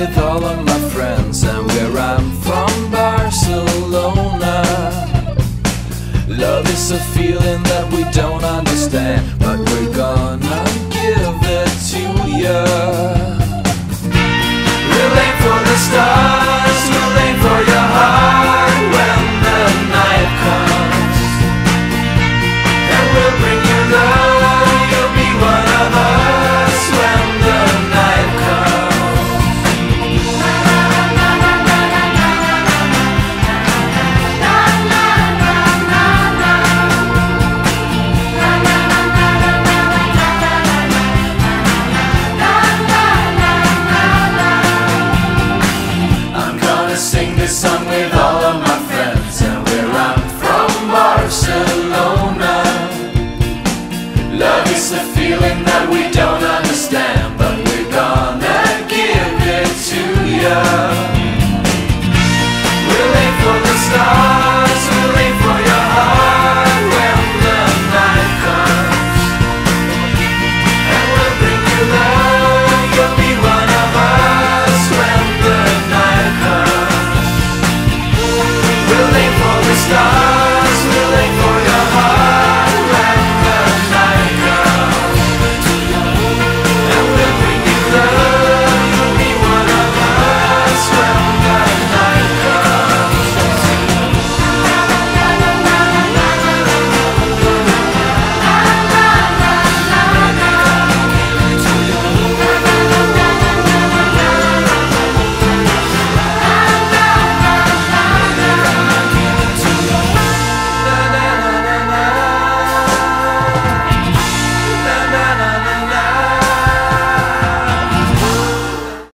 with all of my friends and where I'm from, Barcelona. Love is a feeling that we don't understand. that we don't